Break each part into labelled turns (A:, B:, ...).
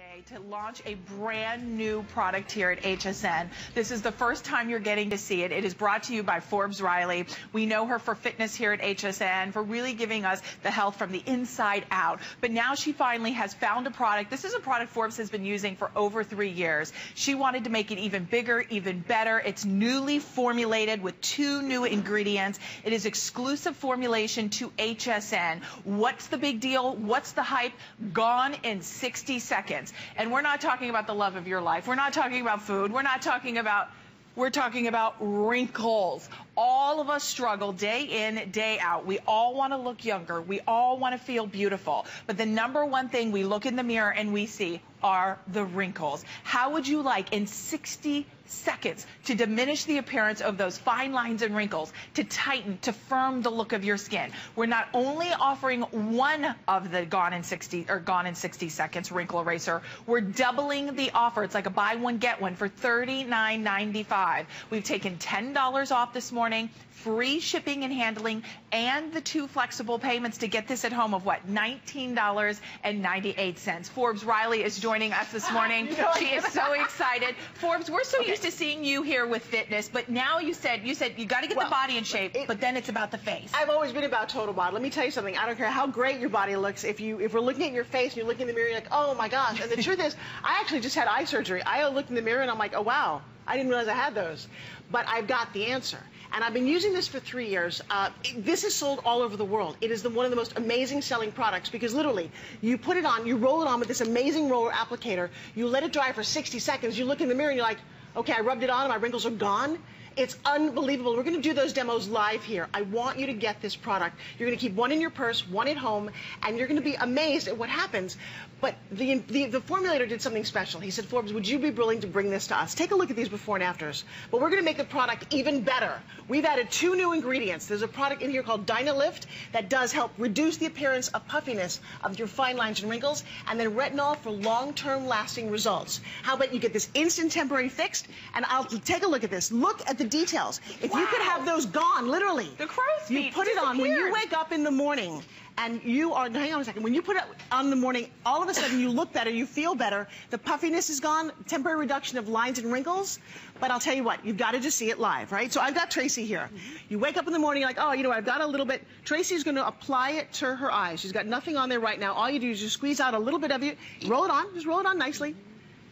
A: today to launch a brand new product here at HSN. This is the first time you're getting to see it. It is brought to you by Forbes Riley. We know her for fitness here at HSN, for really giving us the health from the inside out. But now she finally has found a product. This is a product Forbes has been using for over three years. She wanted to make it even bigger, even better. It's newly formulated with two new ingredients. It is exclusive formulation to HSN. What's the big deal? What's the hype? Gone in 60 seconds And we're not talking about the love of your life. We're not talking about food. We're not talking about we're talking about wrinkles. All of us struggle day in, day out. We all want to look younger. We all want to feel beautiful. But the number one thing we look in the mirror and we see are the wrinkles. How would you like in 60 seconds to diminish the appearance of those fine lines and wrinkles, to tighten, to firm the look of your skin? We're not only offering one of the gone in 60 or gone in 60 seconds wrinkle eraser, we're doubling the offer. It's like a buy one get one for $39.95. We've taken $10 off this morning free shipping and handling, and the two flexible payments to get this at home of what? $19.98. Forbes Riley is joining us this morning. she is so excited. Forbes, we're so okay. used to seeing you here with fitness, but now you said you said you got to get well, the body in shape, it, but then it's about the face.
B: I've always been about total body. Let me tell you something. I don't care how great your body looks. If you if we're looking at your face and you're looking in the mirror, you're like, oh my gosh. And the truth is, I actually just had eye surgery. I looked in the mirror and I'm like, oh wow, I didn't realize I had those. But I've got the answer. And I've been using this for three years. Uh, this is sold all over the world. It is the, one of the most amazing selling products because literally, you put it on, you roll it on with this amazing roller applicator, you let it dry for 60 seconds, you look in the mirror and you're like, okay, I rubbed it on and my wrinkles are gone. It's unbelievable. We're going to do those demos live here. I want you to get this product. You're going to keep one in your purse, one at home, and you're going to be amazed at what happens. But the, the, the, formulator did something special. He said, Forbes, would you be willing to bring this to us? Take a look at these before and afters. But we're going to make the product even better. We've added two new ingredients. There's a product in here called Dynalift that does help reduce the appearance of puffiness of your fine lines and wrinkles, and then retinol for long-term lasting results. How about you get this instant temporary fixed? And I'll take a look at this. Look at the details. If wow. you could have those gone, literally.
A: The crow's feet
B: You put it on when you wake up in the morning and you are, hang on a second, when you put it on in the morning, all of a sudden you look better, you feel better, the puffiness is gone, temporary reduction of lines and wrinkles, but I'll tell you what, you've got to just see it live, right? So I've got Tracy here. Mm -hmm. You wake up in the morning, like, oh, you know, I've got a little bit, Tracy's going to apply it to her eyes. She's got nothing on there right now. All you do is just squeeze out a little bit of it, roll it on, just roll it on nicely.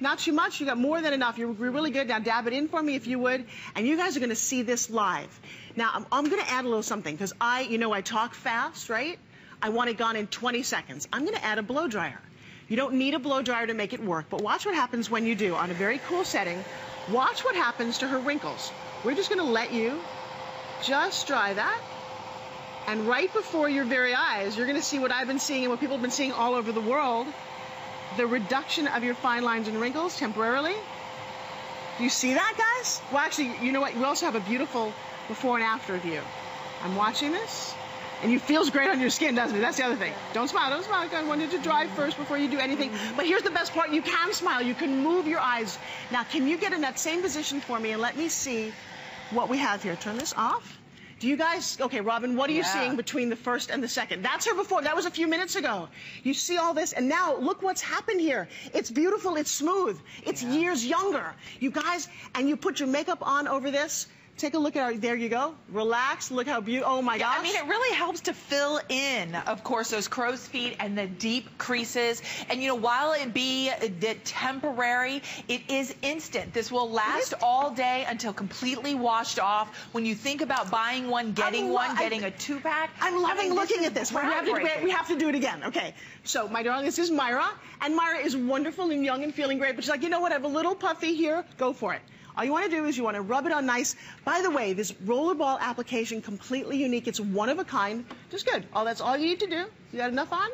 B: Not too much. You got more than enough. You're, really good. Now dab it in for me if you would. And you guys are going to see this live. Now I'm, I'm going to add a little something because I, you know, I talk fast, right? I want it gone in 20 seconds. I'm going to add a blow dryer. You don't need a blow dryer to make it work, but watch what happens when you do on a very cool setting. Watch what happens to her wrinkles. We're just going to let you just dry that. And right before your very eyes, you're going to see what I've been seeing and what people have been seeing all over the world the reduction of your fine lines and wrinkles temporarily. Do you see that, guys? Well, actually, you know what? We also have a beautiful before and after view. I'm watching this, and it feels great on your skin, doesn't it? That's the other thing. Don't smile, don't smile. I wanted to dry first before you do anything. Mm-hmm. But here's the best part. You can smile. You can move your eyes. Now, can you get in that same position for me and let me see what we have here? Turn this off. Do you guys, okay, Robin, what are you seeing between the first and the second? That's her before. That was a few minutes ago. You see all this, and now look what's happened here. It's beautiful. It's smooth. It's yeah. years younger. You guys, and you put your makeup on over this. Take a look at our, there you go. Relax, look how beautiful, oh my yeah, gosh.
A: I mean, it really helps to fill in, of course, those crow's feet and the deep creases. And, you know, while it be the temporary, it is instant. This will last all day until completely washed off. When you think about buying one, getting one, getting a two-pack.
B: I'm loving I mean, looking at this. We have, to, we have to do it again. Okay, so my darling, this is Myra. And Myra is wonderful and young and feeling great. But she's like, you know what, I have a little puffy here. Go for it. All you want to do is you want to rub it on nice. By the way, this rollerball application, completely unique. It's one of a kind. Just good. All that's all you need to do. You got enough on?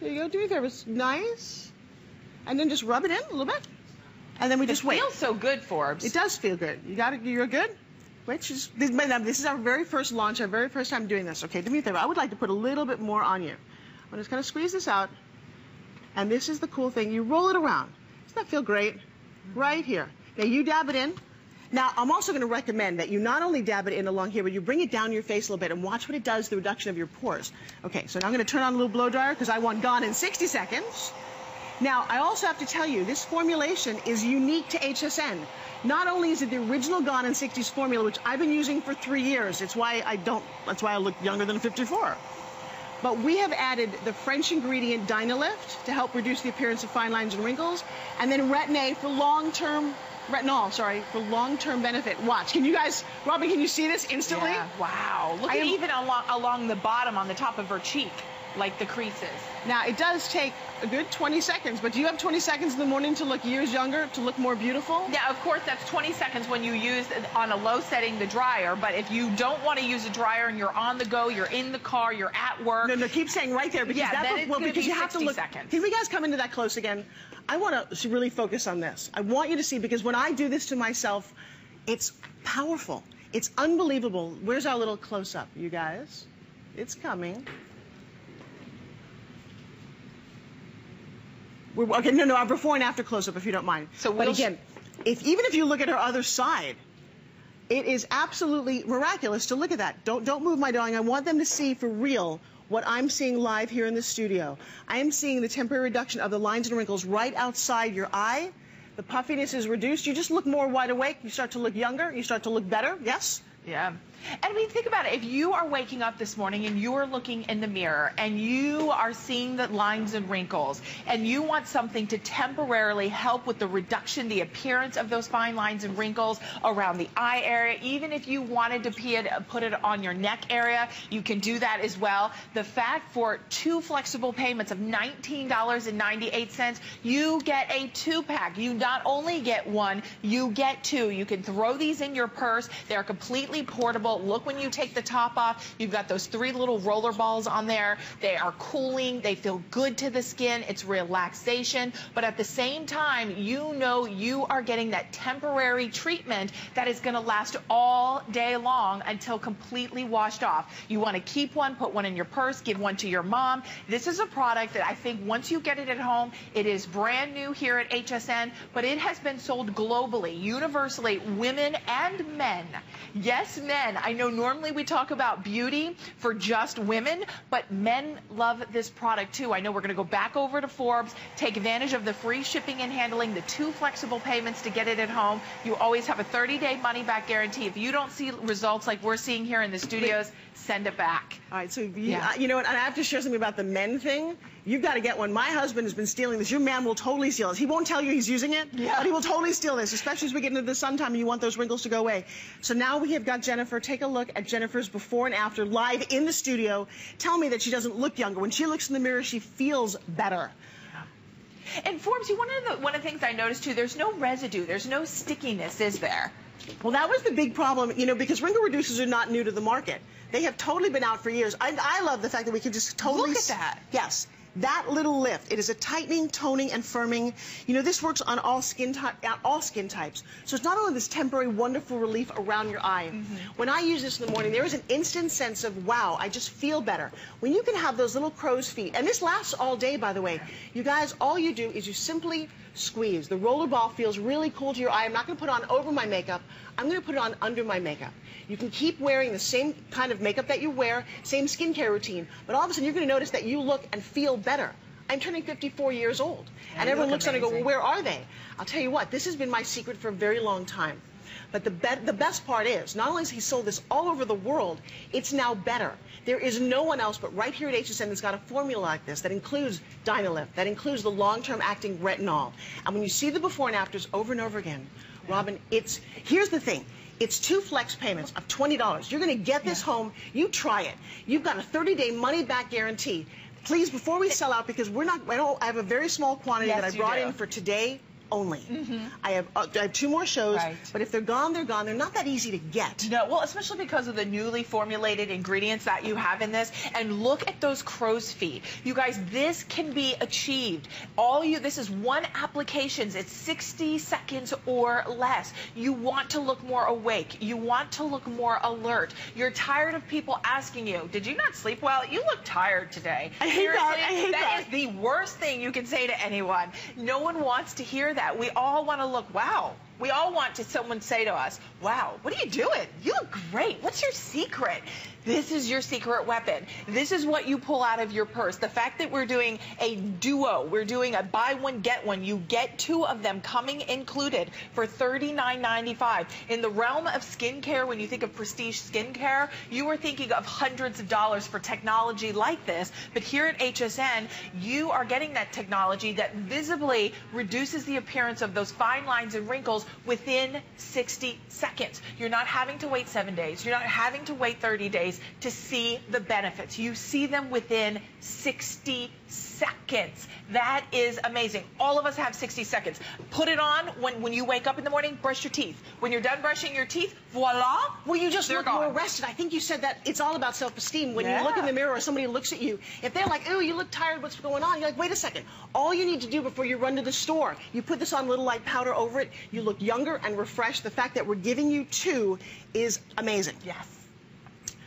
B: There you go. Do your a favor. Nice. And then just rub it in a little bit. And then we just wait.
A: It feels so good, Forbes.
B: It does feel good. You got it. You're good? Wait, this, this is our very first launch, our very first time doing this. Okay, do me a favor. I would like to put a little bit more on you. I'm just going to squeeze this out. And this is the cool thing. You roll it around. Doesn't that feel great? Right here. Now you dab it in. Now, I'm also going to recommend that you not only dab it in along here, but you bring it down your face a little bit and watch what it does, the reduction of your pores. Okay, so now I'm going to turn on a little blow dryer because I want gone in 60 seconds. Now, I also have to tell you, this formulation is unique to HSN. Not only is it the original Gone in 60s formula, which I've been using for three years, it's why I don't, that's why I look younger than 54. But we have added the French ingredient Dynalift to help reduce the appearance of fine lines and wrinkles, and then Retin-A for long-term retinol, sorry, for long-term benefit. Watch. Can you guys, Robin, can you see this instantly?
A: Yeah. Wow. Look at even along, along the bottom on the top of her cheek, like the creases.
B: Now, it does take a good 20 seconds, but do you have 20 seconds in the morning to look years younger, to look more beautiful?
A: Yeah, of course, that's 20 seconds when you use on a low setting the dryer. But if you don't want to use a dryer and you're on the go, you're in the car, you're at work.
B: No, no, keep saying right there because
A: Yeah,
B: that's
A: then
B: what, well, because
A: be
B: you have to
A: 60
B: look.
A: seconds.
B: Can we guys come into that close again? I want to really focus on this. I want you to see because when I do this to myself, it's powerful. It's unbelievable. Where's our little close up, you guys? It's coming. We're, okay, no, no, our before and after close up, if you don't mind.
A: So
B: but
A: we'll-
B: again, if even if you look at her other side, it is absolutely miraculous to look at that. Don't don't move, my darling. I want them to see for real what I'm seeing live here in the studio. I am seeing the temporary reduction of the lines and wrinkles right outside your eye. The puffiness is reduced. You just look more wide awake. You start to look younger. You start to look better. Yes.
A: Yeah. And I mean, think about it. If you are waking up this morning and you are looking in the mirror and you are seeing the lines and wrinkles and you want something to temporarily help with the reduction, the appearance of those fine lines and wrinkles around the eye area, even if you wanted to put it on your neck area, you can do that as well. The fact for two flexible payments of $19.98, you get a two pack. You not only get one, you get two. You can throw these in your purse. They're completely portable. Look when you take the top off, you've got those three little roller balls on there. They are cooling. They feel good to the skin. It's relaxation. But at the same time, you know you are getting that temporary treatment that is going to last all day long until completely washed off. You want to keep one, put one in your purse, give one to your mom. This is a product that I think once you get it at home, it is brand new here at HSN, but it has been sold globally, universally, women and men. Yes, men. I know normally we talk about beauty for just women, but men love this product too. I know we're going to go back over to Forbes, take advantage of the free shipping and handling, the two flexible payments to get it at home. You always have a 30-day money-back guarantee. If you don't see results like we're seeing here in the studios, send it back.
B: All right, so you,
A: Yeah.
B: uh, you know what? And I have to share something about the men thing. You've got to get one. My husband has been stealing this. Your man will totally steal this. He won't tell you he's using it,
A: Yeah.
B: but he will totally steal this, especially as we get into the sun time and you want those wrinkles to go away. So now we have got Jennifer. Take a look at Jennifer's before and after live in the studio. Tell me that she doesn't look younger. When she looks in the mirror, she feels better.
A: And Forbes, you one of the one of the things I noticed too. There's no residue. There's no stickiness, is there?
B: Well, that was the big problem, you know, because wrinkle reducers are not new to the market. They have totally been out for years. I, I love the fact that we can just totally
A: Look at that.
B: Yes. That little lift, it is a tightening, toning, and firming. You know, this works on all skin all skin types. So it's not only this temporary, wonderful relief around your eye.
A: Mm-hmm.
B: When I use this in the morning, there is an instant sense of wow, I just feel better. When you can have those little crow's feet, and this lasts all day, by the way. You guys, all you do is you simply squeeze. The roller ball feels really cool to your eye. I'm not going to put on over my makeup. I'm going to put it on under my makeup. You can keep wearing the same kind of makeup that you wear, same skincare routine, but all of a sudden you're going to notice that you look and feel better. I'm turning 54 years old, and
A: you
B: everyone
A: look
B: looks at it and go, well, where are they? I'll tell you what, this has been my secret for a very long time. But the, be- the best part is, not only has he sold this all over the world, it's now better. There is no one else but right here at HSN that's got a formula like this that includes Dynalift, that includes the long-term acting retinol. And when you see the before and afters over and over again, Robin, it's here's the thing. It's two flex payments of $20. You're going to get this home. You try it. You've got a 30-day money-back guarantee. Please, before we sell out, because we're not, I, don't, I have a very small quantity
A: Yes,
B: that I brought in for today only. I have uh, I have two more shows,
A: Right.
B: but if they're gone, they're gone. They're not that easy to get.
A: No, well, especially because of the newly formulated ingredients that you have in this. And look at those crow's feet. You guys, this can be achieved. All you, this is one applications. It's 60 seconds or less. You want to look more awake. You want to look more alert. You're tired of people asking you, did you not sleep well? You look tired today.
B: I hate that. I hate
A: that
B: that.
A: is the worst thing you can say to anyone. No one wants to hear that. We all want to look, wow, We all want to someone say to us, wow, what are you doing? You look great. What's your secret? This is your secret weapon. This is what you pull out of your purse. The fact that we're doing a duo, we're doing a buy one, get one. You get two of them coming included for $39.95. In the realm of skincare, when you think of prestige skincare, you are thinking of hundreds of dollars for technology like this. But here at HSN, you are getting that technology that visibly reduces the appearance of those fine lines and wrinkles within 60 seconds. You're not having to wait seven days. You're not having to wait 30 days to see the benefits. You see them within 60 seconds. That is amazing. All of us have 60 seconds. Put it on when, when you wake up in the morning, brush your teeth. When you're done brushing your teeth, voila.
B: Well, you just look
A: gone.
B: more rested. I think you said that it's all about self-esteem. When
A: Yeah.
B: you look in the mirror or somebody looks at you, if they're like, oh, you look tired, what's going on? You're like, wait a second. All you need to do before you run to the store, you put this on a little light powder over it, you look younger and refreshed. The fact that we're giving you two is amazing.
A: Yes.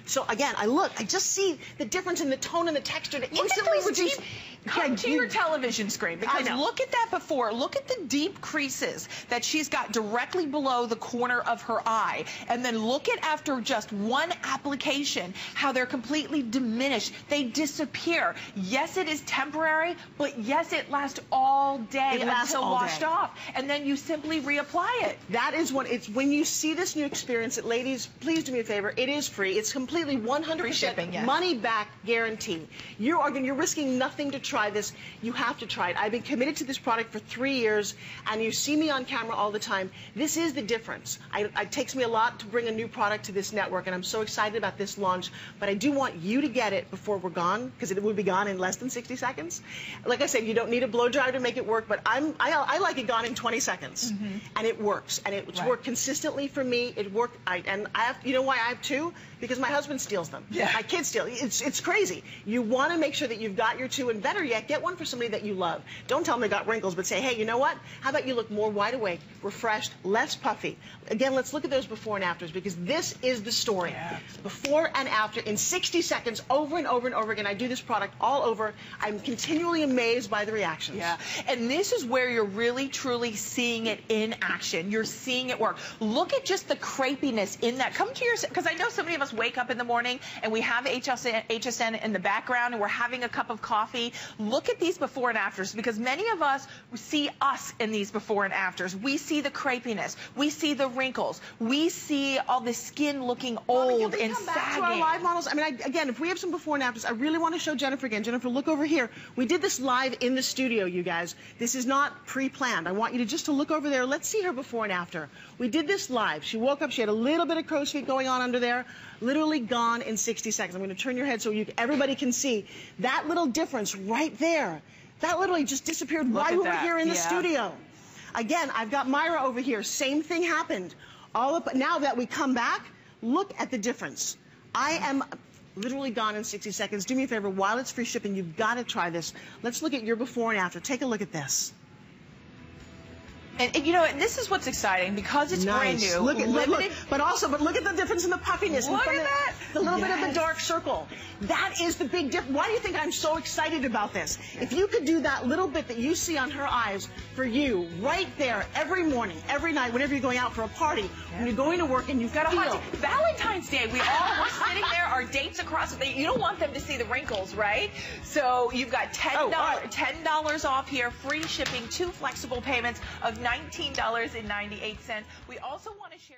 B: So again, I look, I just see the difference in the tone and the texture to instantly reduce.
A: deep- Come
B: Yeah,
A: to
B: you-
A: your television screen because look at that before. Look at the deep creases that she's got directly below the corner of her eye. And then look at after just one application how they're completely diminished. They disappear. Yes, it is temporary, but yes, it lasts all day
B: It lasts
A: until
B: all
A: washed
B: day.
A: off. And then you simply reapply it.
B: That is what it's when you see this new experience. Ladies, please do me a favor. It is free. It's completely 100%
A: shipping, yes.
B: money back guarantee. You are you're risking nothing to try this. You have to try it. I've been committed to this product for three years, and you see me on camera all the time. This is the difference. I, it takes me a lot to bring a new product to this network, and I'm so excited about this launch. But I do want you to get it before we're gone, because it would be gone in less than 60 seconds. Like I said, you don't need a blow dryer to make it work, but I'm I, I like it gone in 20 seconds, mm-hmm. and it works, and it's
A: Right.
B: worked consistently for me. It worked, I, and I have. You know why I have two? Because my husband steals them.
A: Yeah.
B: My kids steal. It's it's crazy. You want to make sure that you've got your two, and better yet, get one for somebody that you love. Don't tell them they got wrinkles, but say, hey, you know what? How about you look more wide awake, refreshed, less puffy? Again, let's look at those before and afters because this is the story.
A: Yeah.
B: Before and after in 60 seconds, over and over and over again. I do this product all over. I'm continually amazed by the reactions.
A: Yeah, and this is where you're really truly seeing it in action. You're seeing it work. Look at just the crepiness in that. Come to your, because I know so many of us wake up in the morning and we have HSN, HSN in the background and we're having a cup of coffee. Look at these before and afters because many of us see us in these before and afters. We see the crepiness. We see the wrinkles. We see all the skin looking old
B: we
A: and
B: come back to our live models? I mean, I, again, if we have some before and afters, I really want to show Jennifer again. Jennifer, look over here. We did this live in the studio, you guys. This is not pre-planned. I want you to just to look over there. Let's see her before and after. We did this live. She woke up. She had a little bit of crow's feet going on under there. Literally gone in 60 seconds. I'm going to turn your head so you everybody can see that little difference right there. That literally just disappeared
A: Look
B: while we were here in the
A: Yeah.
B: studio. Again, I've got Myra over here. Same thing happened. All up now that we come back, look at the difference. I am literally gone in 60 seconds. Do me a favor, while it's free shipping, you've got to try this. Let's look at your before and after. Take a look at this.
A: And, and you know, and this is what's exciting because it's brand new.
B: Look at look, look. but also, but look at the difference in the puffiness.
A: Look at that.
B: The little bit of the dark circle. That is the big difference. Why do you think I'm so excited about this? If you could do that little bit that you see on her eyes for you, right there, every morning, every night, whenever you're going out for a party, when you're going to work and you've
A: got a hot day. Valentine's Day, we all we're sitting there, our dates across. You don't want them to see the wrinkles, right? So you've got ten
B: Oh,
A: dollars
B: all right.
A: ten dollars off here, free shipping, two flexible payments of nineteen dollars and ninety eight cents. We also want to share.